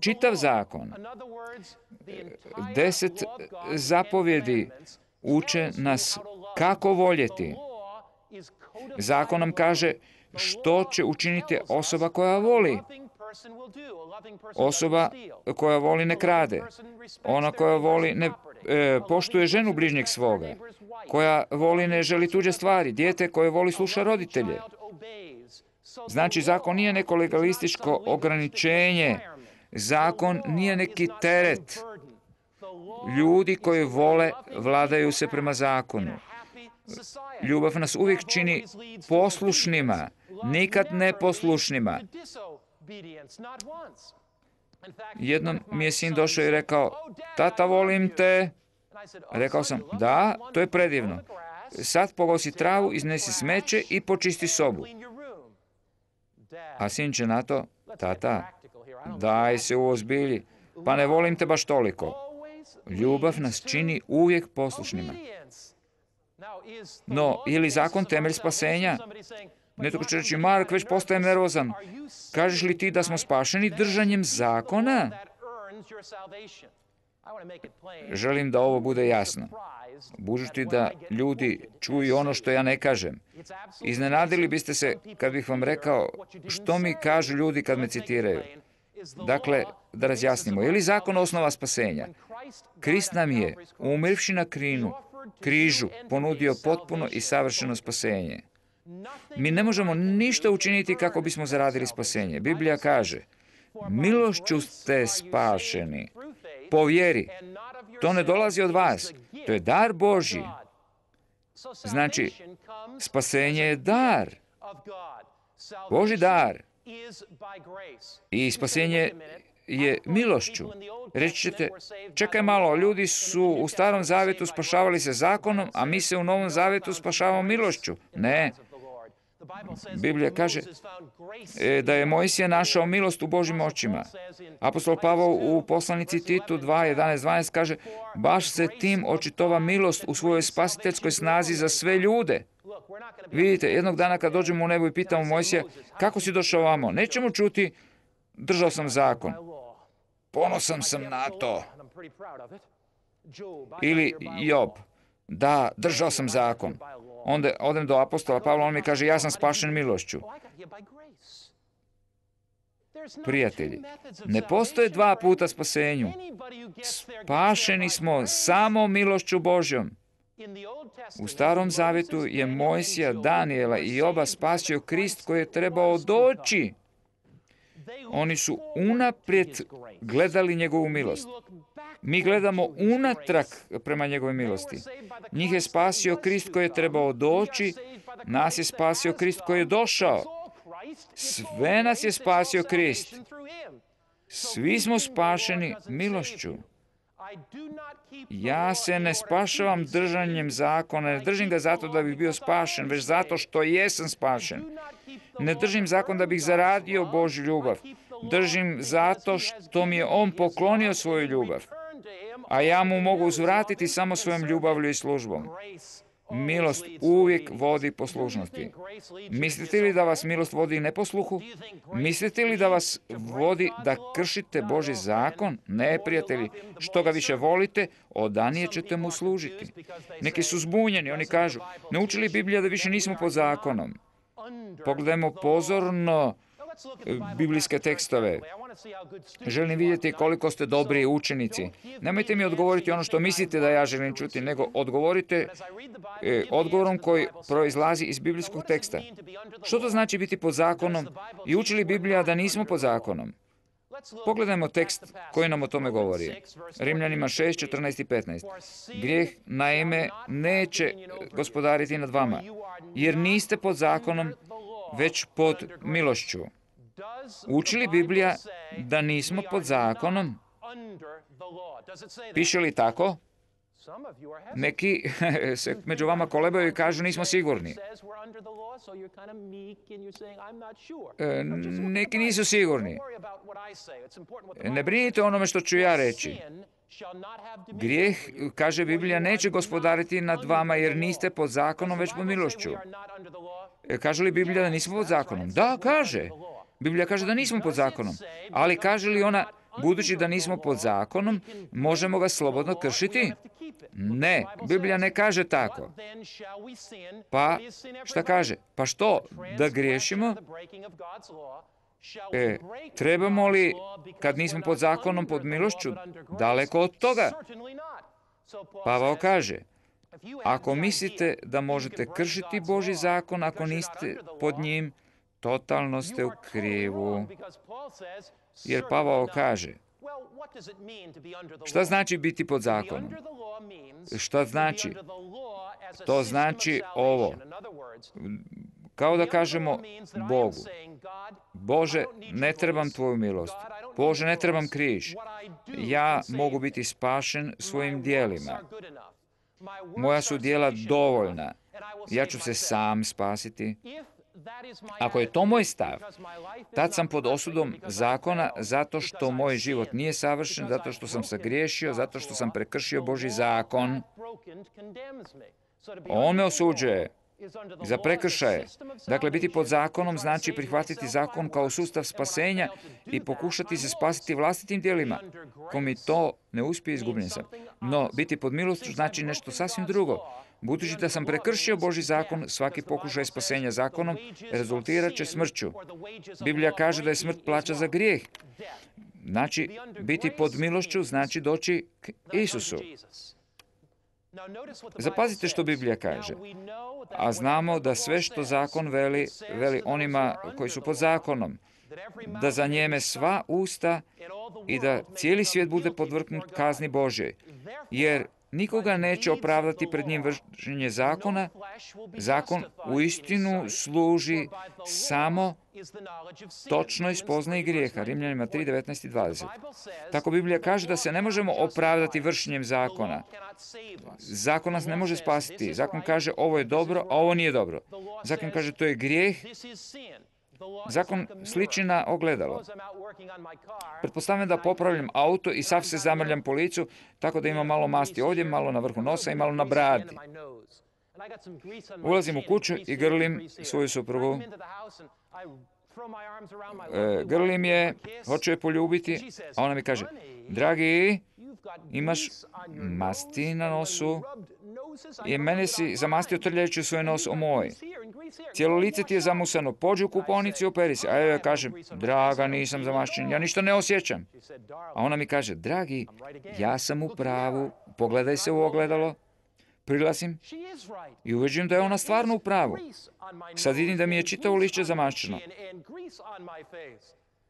čitav zakon, deset zapovjedi uče nas kako voljeti. Zakon nam kaže što će učiniti osoba koja voli. Osoba koja voli ne krade. Ona koja voli ne e, poštuje ženu bližnjeg svoga. Koja voli ne želi tuđe stvari. Dijete koje voli sluša roditelje. Znači, zakon nije neko legalističko ograničenje. Zakon nije neki teret. Ljudi koji vole vladaju se prema zakonu. Ljubav nas uvijek čini poslušnima, nikad neposlušnima. Jednom mi je sin došao i rekao, tata volim te. Rekao sam, da, to je predivno. Sad pogosi travu, iznesi smeće i počisti sobu. A sin će na to, tata, daj se u ozbilji, pa ne volim te baš toliko. Ljubav nas čini uvijek poslušnima. No, je li zakon temelj spasenja? Netko će reći, Mark, već postajem nervozan. Kažeš li ti da smo spašeni držanjem zakona? Želim da ovo bude jasno. Budući da ljudi čuju ono što ja ne kažem. Iznenadili biste se kad bih vam rekao što mi kažu ljudi kad me citiraju. Dakle, da razjasnimo, je li zakon osnova spasenja? Krist nam je, umirivši na krinu, križu, ponudio potpuno i savršeno spasenje. Mi ne možemo ništa učiniti kako bismo zaradili spasenje. Biblija kaže, milošću ste spašeni, po vjeri. To ne dolazi od vas, to je dar Božji. Znači, spasenje je dar. Boži dar. I spasenje je milošću. Reći ćete, čekaj malo, ljudi su u starom zavjetu spašavali se zakonom, a mi se u novom zavjetu spašavamo milošću. Ne, Biblija kaže e, da je Mojsije našao milost u Božim očima. Apostol Pavao u poslanici Titu 2.11.12 kaže baš se tim očitova milost u svojoj spasiteljskoj snazi za sve ljude. Vidite, jednog dana kad dođemo u nebo i pitamo Mojsije kako si došao ovamo, nećemo čuti držao sam zakon. Ponosan sam na to. Ili Job, da, držao sam zakon. Onda odem do apostola Pavla, on mi kaže, ja sam spašen milošću. Prijatelji, ne postoje dva puta spasenju. Spašeni smo samo milošću Božjom. U starom zavjetu je Mojsija, Danijela i oba spasio Krist koji je trebao doći. Oni su unaprijed gledali njegovu milost. Mi gledamo unatrag prema njegove milosti. Njih je spasio Krist koji je trebao doći, nas je spasio Krist koji je došao. Sve nas je spasio Krist. Svi smo spašeni milošću. Ja se ne spašavam držanjem zakona, ne držim ga zato da bih bio spašen, već zato što jesam spašen. Ne držim zakon da bih zaradio Božju ljubav. Držim zato što mi je On poklonio svoju ljubav. A ja mu mogu uzvratiti samo svojom ljubavlju i službom. Milost uvijek vodi poslušnosti. Mislite li da vas milost vodi neposluhu? Mislite li da vas vodi da kršite Boži zakon? Ne, prijatelji. Što ga više volite, odanije ćete mu služiti. Neki su zbunjeni, oni kažu, ne učili Biblija da više nismo pod zakonom. Pogledajmo pozorno biblijske tekstove. Želim vidjeti koliko ste dobri učenici. Nemojte mi odgovoriti ono što mislite da ja želim čuti, nego odgovorite e, odgovorom koji proizlazi iz biblijskog teksta. Što to znači biti pod zakonom i učili Biblija da nismo pod zakonom? Pogledajmo tekst koji nam o tome govori. Rimljanima 6, 14 i 15. Grijeh naime neće gospodariti nad vama, jer niste pod zakonom, već pod milošću. Uči li Biblija da nismo pod zakonom? Piše li tako? Neki <laughs> se među vama kolebaju i kažu nismo sigurni. E, neki nisu sigurni. Ne brinite onome što ću ja reći. Grijeh, kaže Biblija, neće gospodariti nad vama jer niste pod zakonom, već pod milošću. E, kaže li Biblija da nismo pod zakonom? Da, kaže. Biblija kaže da nismo pod zakonom. Ali kaže li ona, budući da nismo pod zakonom, možemo ga slobodno kršiti? Ne, Biblija ne kaže tako. Pa, šta kaže? Pa što, da griješimo? E, trebamo li, kad nismo pod zakonom, pod milošću, daleko od toga? Pavao kaže, ako mislite da možete kršiti Boži zakon ako niste pod njim, totalno ste u krivu. Jer Pavao kaže, šta znači biti pod zakonom? Šta znači? To znači ovo. Kao da kažemo Bogu, Bože, ne trebam Tvoju milost. Bože, ne trebam križ. Ja mogu biti spašen svojim dijelima. Moja su dijela dovoljna. Ja ću se sam spasiti. Ako je to moj stav, tad sam pod osudom zakona zato što moj život nije savršen, zato što sam sagriješio, zato što sam prekršio Boži zakon. On me osuđuje za prekršaje. Dakle, biti pod zakonom znači prihvatiti zakon kao sustav spasenja i pokušati se spasiti vlastitim dijelima. Ko mi to ne uspije, izgubljen sam. No, biti pod milošću znači nešto sasvim drugo. Budući da sam prekršio Boži zakon, svaki pokušaj spasenja zakonom rezultirat će smrću. Biblija kaže da je smrt plaća za grijeh. Znači, biti pod milošću znači doći k Isusu. Zapazite što Biblija kaže. A znamo da sve što zakon veli, veli onima koji su pod zakonom, da za njeme sva usta i da cijeli svijet bude podvrknut kazni Božje. Jer nikoga neće opravdati pred njim vršenje zakona. Zakon u istinu služi samo točnoj spoznaji grijeha. Rimljanima 3, 19 i 20. Tako Biblija kaže da se ne možemo opravdati vršenjem zakona. Zakon nas ne može spasiti. Zakon kaže ovo je dobro, a ovo nije dobro. Zakon kaže to je grijeh, Zakon sliči na ogledalo. Pretpostavljam da popravljam auto i sav se zamrljam po licu, tako da imam malo masti ovdje, malo na vrhu nosa i malo na bradi. Ulazim u kuću i grlim svoju suprugu. E, grlim je, hoću je poljubiti, a ona mi kaže, dragi, imaš masti na nosu i mene si zamastio trljajući svoj nos o moj. cijelo lice ti je zamusano, pođi u kuponici i operi se. A ja joj kažem, draga, nisam zamašćen, ja ništa ne osjećam. A ona mi kaže, dragi, ja sam u pravu, pogledaj se u ogledalo, prilazim i uveđujem da je ona stvarno u pravu. Sad vidim da mi je čitavo lišće zamašćeno.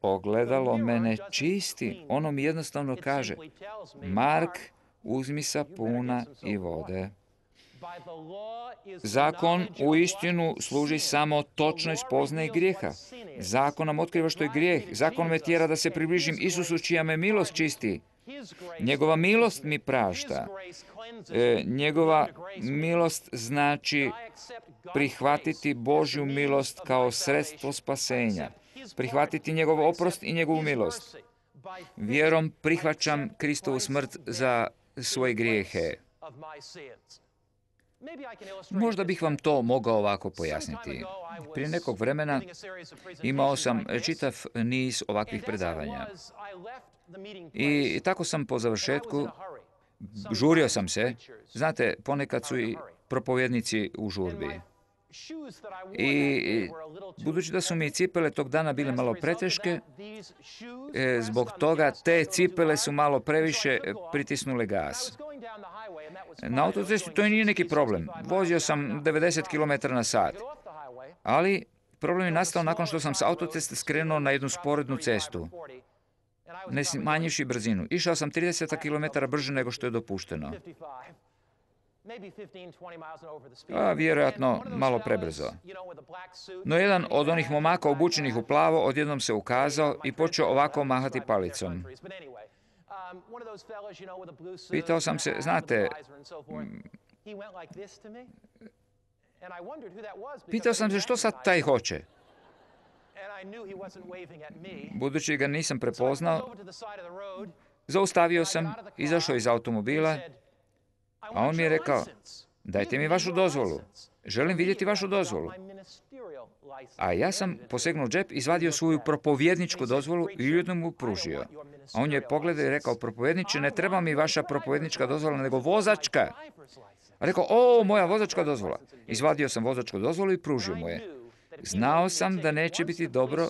Ogledalo mene čisti, ono mi jednostavno kaže, Mark, uzmi sapuna i vode. Zakon u istinu služi samo točnoj spoznaji grijeha. Zakon nam otkriva što je grijeh. Zakon me tjera da se približim Isusu čija me milost čisti. Njegova milost mi prašta. E, njegova milost znači prihvatiti Božju milost kao sredstvo spasenja. Prihvatiti njegov oprost i njegovu milost. Vjerom prihvaćam Kristovu smrt za svoje grijehe. Možda bih vam to mogao ovako pojasniti. Prije nekog vremena imao sam čitav niz ovakvih predavanja. I tako sam po završetku, žurio sam se. Znate, ponekad su i propovjednici u žurbi. I budući da su mi cipele tog dana bile malo preteške, e, zbog toga te cipele su malo previše pritisnule gas. Na autocesti to i nije neki problem. Vozio sam 90 km na sat. Ali problem je nastao nakon što sam s autoceste skrenuo na jednu sporednu cestu. Ne smanjivši brzinu. Išao sam 30 km brže nego što je dopušteno. A, vjerojatno malo prebrzo. No jedan od onih momaka obučenih u plavo odjednom se ukazao i počeo ovako mahati palicom. Pitao sam se, znate, pitao sam se što sad taj hoće. Budući ga nisam prepoznao, zaustavio sam, izašao iz automobila a on mi je rekao, dajte mi vašu dozvolu. Želim vidjeti vašu dozvolu. A ja sam posegnuo džep, izvadio svoju propovjedničku dozvolu i ljudom mu pružio. A on je pogledao i rekao, propovjedniče, ne treba mi vaša propovjednička dozvola, nego vozačka. A rekao, o, moja vozačka dozvola. Izvadio sam vozačku dozvolu i pružio mu je. Znao sam da neće biti dobro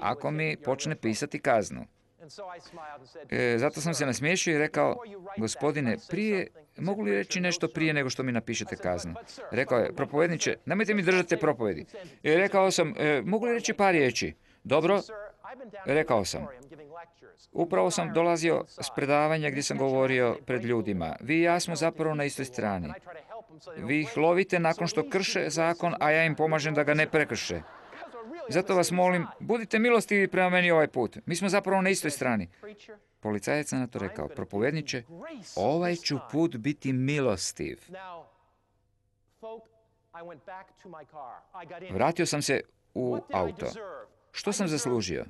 ako mi počne pisati kaznu. E, zato sam se nasmiješio i rekao, gospodine, prije, mogu li reći nešto prije nego što mi napišete kaznu? Rekao je, propovedniče, nemojte mi držati propovedi. I rekao sam, e, mogu li reći par riječi? Dobro, rekao sam. Upravo sam dolazio s predavanja gdje sam govorio pred ljudima. Vi i ja smo zapravo na istoj strani. Vi ih lovite nakon što krše zakon, a ja im pomažem da ga ne prekrše. Zato vas molim, budite milostivi prema meni ovaj put. Mi smo zapravo na istoj strani. Policajac na to rekao, propovedniče, ovaj ću put biti milostiv. Vratio sam se u auto. Što sam zaslužio?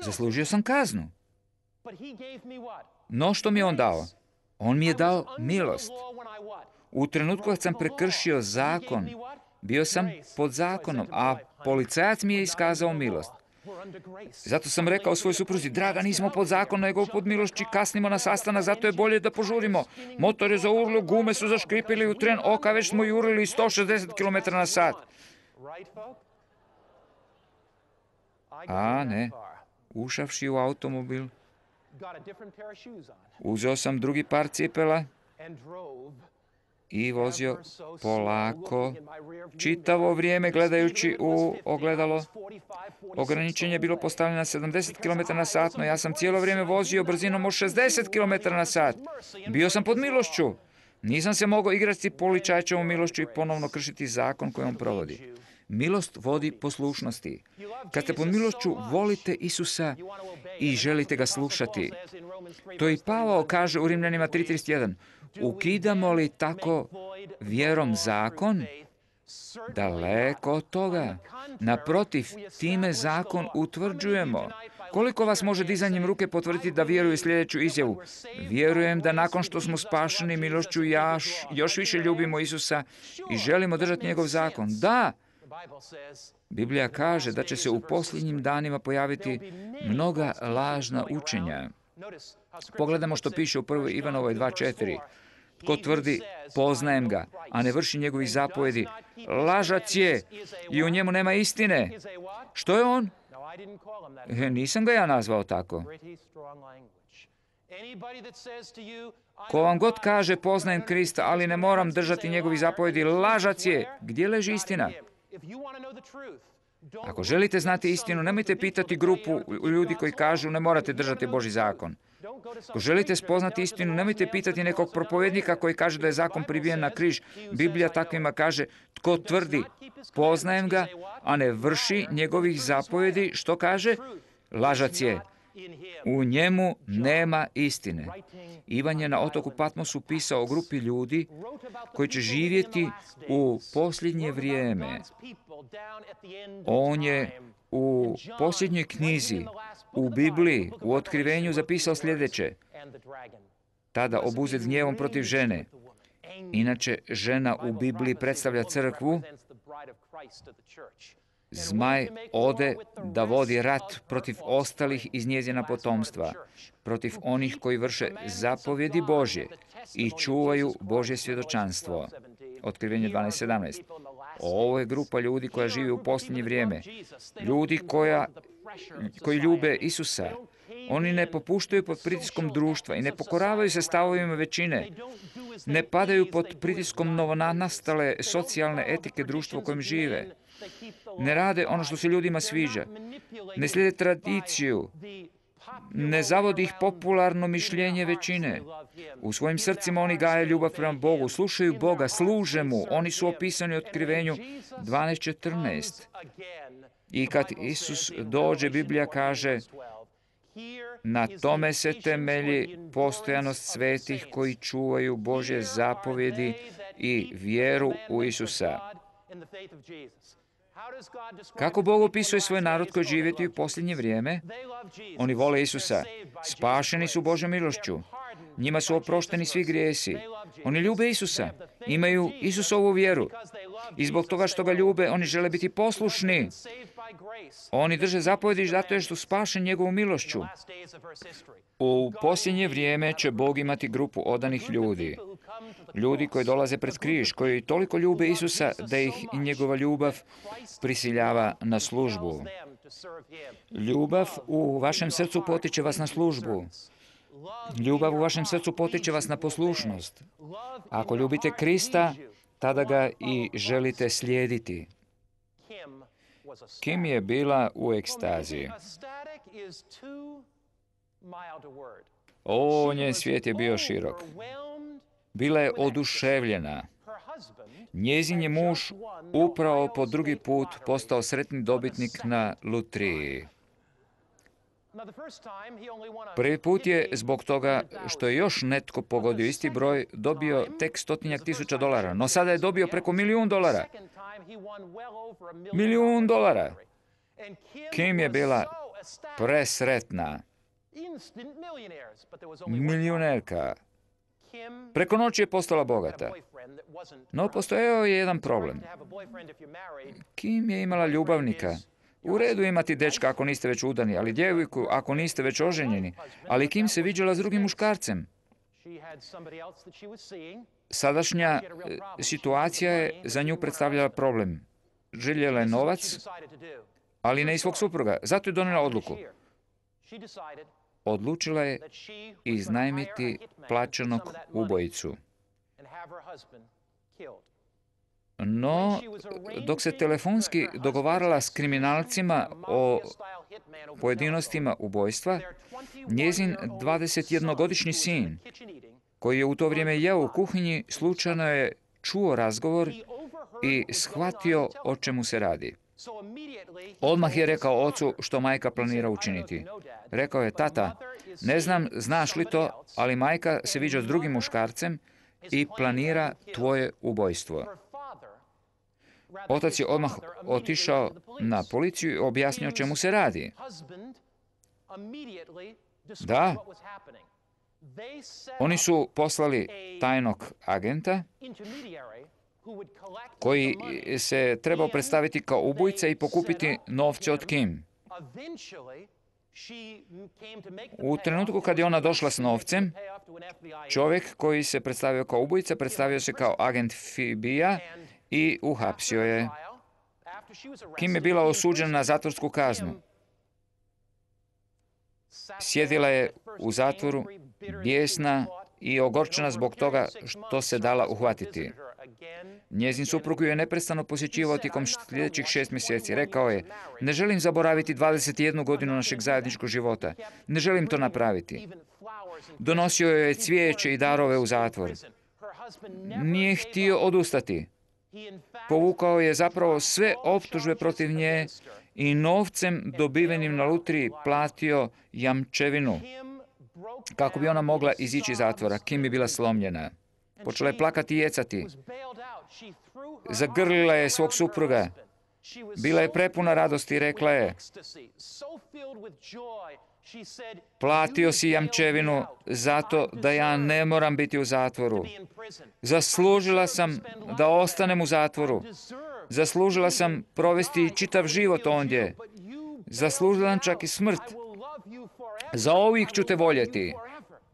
Zaslužio sam kaznu. No što mi je on dao? On mi je dao milost. U trenutku kad sam prekršio zakon, bio sam pod zakonom, a policajac mi je iskazao milost. Zato sam rekao svojoj supruzi, draga, nismo pod zakonom, nego pod milošći, kasnimo na sastanak, zato je bolje da požurimo. Motor je zaurlo, gume su zaškripili u tren oka, već smo jurili 160 km na sat. A ne, ušavši u automobil, uzeo sam drugi par cipela i vozio polako, čitavo vrijeme gledajući u ogledalo. Ograničenje je bilo postavljeno na 70 km na sat, no ja sam cijelo vrijeme vozio brzinom od 60 km na sat. Bio sam pod milošću. Nisam se mogao igrati poličajčevom milošću i ponovno kršiti zakon koji on provodi. Milost vodi poslušnosti. Kad ste pod milošću, volite Isusa i želite ga slušati. To i Pavao kaže u Rimljanima 3.31. Ukidamo li tako vjerom zakon? Daleko od toga. Naprotiv, time zakon utvrđujemo. Koliko vas može dizanjem ruke potvrditi da vjeruje sljedeću izjavu? Vjerujem da nakon što smo spašeni milošću jaš, još više ljubimo Isusa i želimo držati njegov zakon. Da, Biblija kaže da će se u posljednjim danima pojaviti mnoga lažna učenja. Pogledamo što piše u 1. Ivanovoj 2.4. Tko tvrdi, poznajem ga, a ne vrši njegovih zapovjedi, lažac je i u njemu nema istine. Što je on? Nisam ga ja nazvao tako. Ko vam god kaže poznajem Krista, ali ne moram držati njegovi truth lažac je. Gdje leži istina? Ako želite at znati istinu, nemojte pitati grupu say, "Oh, ljudi koji law." kažu ne morate držati Boži zakon. Ako želite spoznati istinu, nemojte pitati nekog propovednika koji kaže da je zakon pribijen na križ. "He who Biblija takvima kaže, tko tvrdi, poznajem ga, a ne vrši njegovih zapovjedi, što kaže? Lažac je. U njemu nema istine. Ivan je na otoku Patmosu pisao o grupi ljudi koji će živjeti u posljednje vrijeme. On je. U posljednjoj knjizi, u Bibliji, u otkrivenju zapisao sljedeće. "And the dragon Tada obuzet gnjevom protiv žene. with the woman." Angry. Inače, žena u Bibliji predstavlja crkvu, Zmaj ode da vodi rat protiv ostalih iz njezina potomstva, protiv onih koji vrše zapovjedi Božje i čuvaju Božje svjedočanstvo. 12:17. Otkrivenje Here are 12.17. Ovo je grupa ljudi koja živi u posljednje vrijeme. Ljudi koji ljube. Isusa. Oni ne popuštaju pod pritiskom društva i ne pokoravaju se stavovima većine. Ne padaju pod pritiskom novonastale socijalne etike društva u kojem žive. Ne rade ono što se ljudima sviđa. Ne slijede tradiciju. Ne zavodi ih popularno mišljenje većine. U svojim srcima oni gaje ljubav prema. Bogu, slušaju Boga, služe mu. Oni su opisani u otkrivenju Jesus 12.14. comes again, I kad Isus dođe, Biblija 14, kaže, verse 12, "Here Na tome se temelji postojanost svetih koji čuvaju Božje zapovjedi i vjeru u Isusa. Kako Bog opisuje svoj narod koji živjeti u posljednje vrijeme? Oni vole Isusa. Spašeni su. Božjom milošću. Njima su oprošteni svi grijesi. Oni ljube Isusa. Imaju. Isusovu vjeru. I zbog toga što ga ljube, oni žele biti poslušni. Oni drže zapovjedi zato su commandments. spašeni njegovom the milošću. U posljednje vrijeme će Bog imati grupu odanih ljudi. Ljudi koji dolaze pred križ, koji toliko ljube Isusa da ih njegova ljubav prisiljava na službu. Ljubav u vašem srcu potiče vas na službu. Ljubav u vašem srcu potiče vas na poslušnost. Ako ljubite Krista, tada ga i želite slijediti. Kim je bila u Well, ekstazi. maybe a static is too mild a word. O, njen svijet je bio širok. Bila je oduševljena. Njezin je muž upravo po drugi put postao sretni dobitnik na lutriji. Prvi put je $50,000. zbog toga što je još netko pogodio isti broj dobio tek stotinjak tisuća dolara, no sada je dobio preko milijun dolara. Milijun dolara. Kim je bila presretna. Milionerka. Preko noći je postala bogata. No, postojao je jedan problem. Kim je imala ljubavnika. U redu imati dečka ako niste već udani, ali djevojku ako niste već oženjeni. Ali Kim se viđala s drugim muškarcem. Sadašnja e, situacija je za nju predstavljala problem. Željela je novac, ali ne i svog supruga. Zato je donijela odluku. Odlučila je iznajmiti plaćenog ubojicu. No, dok se telefonski dogovarala s kriminalcima o pojedinostima ubojstva, njezin 21-godišnji sin, koji je u to vrijeme jeo u kuhinji, slučajno je čuo razgovor i shvatio o čemu se radi. Odmah je rekao ocu što majka planira učiniti. Rekao je, tata, ne znam znaš li to, ali majka se viđa s drugim muškarcem i planira tvoje ubojstvo. Otac je odmah otišao na policiju i objasnio čemu se radi. Da. Oni su poslali tajnog agenta koji se trebao predstaviti kao ubojica i pokupiti novce od Kim. U trenutku kad je ona došla s novcem, čovjek koji se predstavio kao ubojica, predstavio se kao agent FBI i uhapsio je. Kim je bila osuđena na zatvorsku kaznu. Sjedila je u zatvoru, bijesna i ogorčena zbog toga što se dala uhvatiti. Njezin suprug ju je neprestano posjećivao tijekom sljedećih šest mjeseci. Rekao je, ne želim zaboraviti 21 godinu našeg zajedničkog života. Ne želim to napraviti. Donosio joj je cvijeće i darove u zatvor. Nije htio odustati. Povukao je zapravo sve optužbe protiv nje i novcem dobivenim na lutriji platio jamčevinu kako bi ona mogla izići iz zatvora. Kim bi bila slomljena. Počela je plakati i jecati. Zagrlila je svog supruga. Bila je prepuna radosti i rekla je Platio si jamčevinu zato da ja ne moram biti u zatvoru. Zaslužila sam da ostanem u zatvoru. Zaslužila sam provesti čitav život ondje. Zaslužila sam čak i smrt. Za ovih ću te voljeti.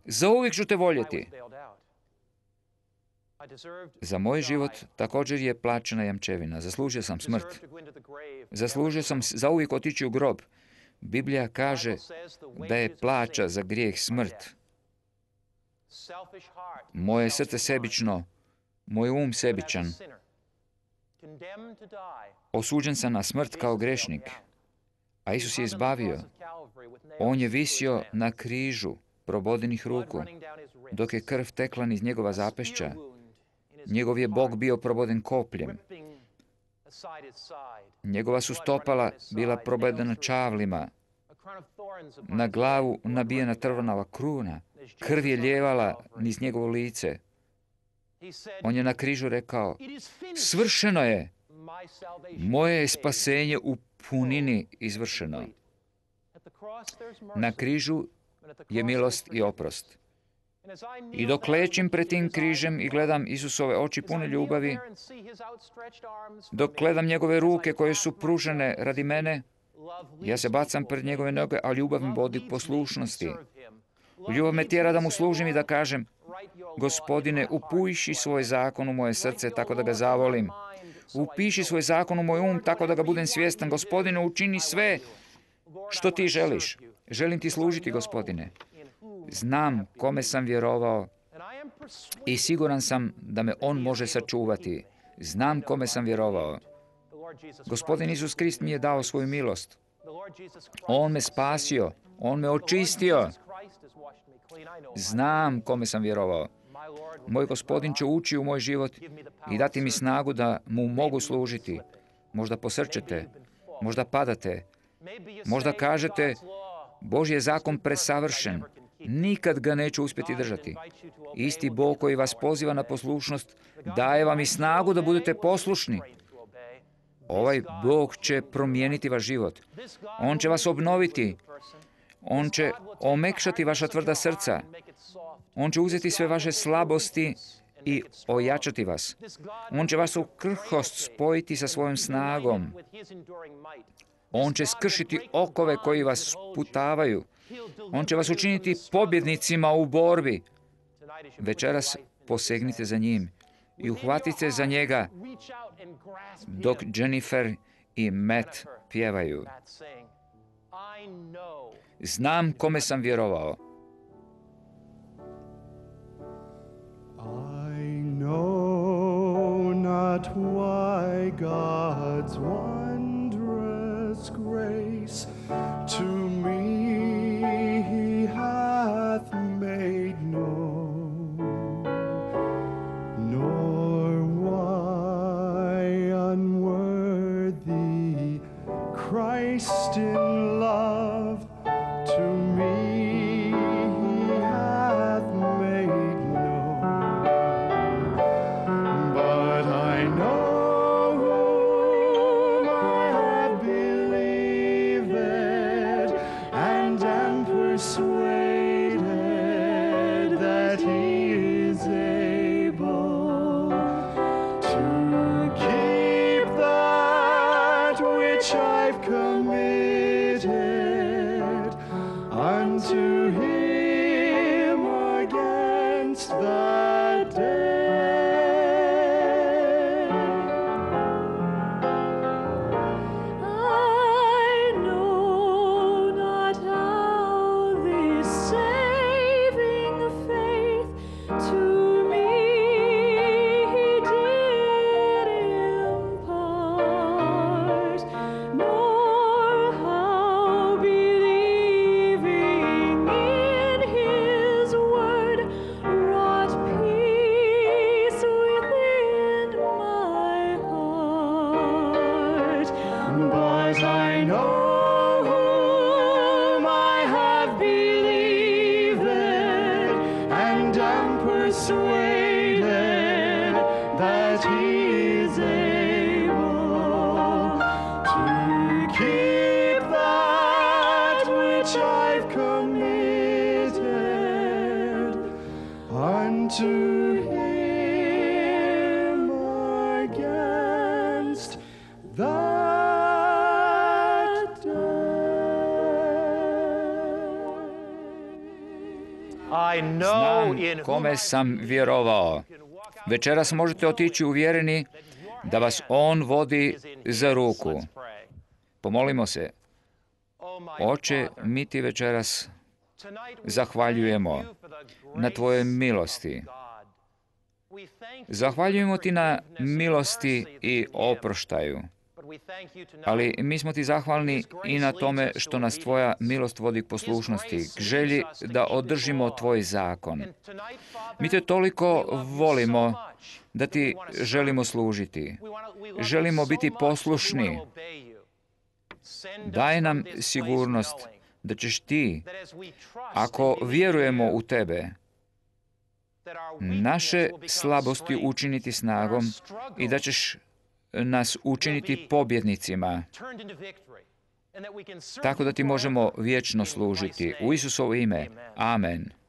Za uvijek ću te voljeti. Za moj život također je plaćena jamčevina. Zaslužio sam smrt. Zaslužio sam za uvijek otići u grob. Biblija kaže da je plaća za grijeh smrt. Moje srce sebično, moj um sebičan. Osuđen sam na smrt kao grešnik. A Isus je izbavio. On je visio na križu probodenih ruku, dok je krv tekla niz njegova zapešća. Njegov je Bog bio proboden kopljem. Njegova su stopala bila probodena čavlima. Na glavu nabijena trvanava kruna. Krv je ljevala niz njegovo lice. On je na križu rekao, svršeno je. Moje je spasenje u punini izvršeno. Na križu je milost i oprost. I dok lećim pred tim križem i gledam Isusove oči pune ljubavi, dok gledam njegove ruke koje su pružene radi mene, ja se bacam pred njegove noge, a ljubav mi vodi poslušnosti. Ljubav me tjera da mu služim i da kažem, gospodine, upujiši svoj zakon u moje srce tako da ga zavolim. Upiši svoj zakon u moj um tako da ga budem svjestan. Gospodine, učini sve što ti želiš. Želim ti služiti, gospodine. Znam kome sam vjerovao i siguran sam da me On može sačuvati. Znam kome sam vjerovao. Gospodin Isus Krist mi je dao svoju milost. On me spasio. On me očistio. Znam kome sam vjerovao. Moj gospodin će ući u moj život i dati mi snagu da mu mogu služiti. Možda posrčete, možda padate, možda kažete Božji je zakon presavršen, nikad ga neću uspjeti držati. Isti Bog koji vas poziva na poslušnost daje vam i snagu da budete poslušni. Ovaj Bog će promijeniti vaš život. On će vas obnoviti. On će omekšati vaša tvrda srca. On će uzeti sve vaše slabosti i ojačati vas. On će vas u krhost spojiti sa svojom snagom. On će skršiti okove koji vas putavaju. On će vas učiniti pobjednicima u borbi. Večeras posegnite za njim i uhvatite za njega dok Jennifer i Matt pjevaju. Znam kome sam vjerovao. I know not why God's wondrous grace to hath kome sam vjerovao. Večeras možete otići uvjereni da vas On vodi za ruku. Pomolimo se. Oče, mi ti večeras zahvaljujemo na Tvojoj milosti. Zahvaljujemo ti na milosti i oproštaju. Ali mi smo ti zahvalni i na tome što nas tvoja milost vodi k poslušnosti, k želji da održimo tvoj zakon. Mi te toliko volimo da ti želimo služiti. Želimo biti poslušni. Daj nam sigurnost da ćeš ti, ako vjerujemo u tebe, naše slabosti učiniti snagom i da ćeš nas učiniti pobjednicima, tako da ti možemo vječno služiti. U Isusovo ime. Amen.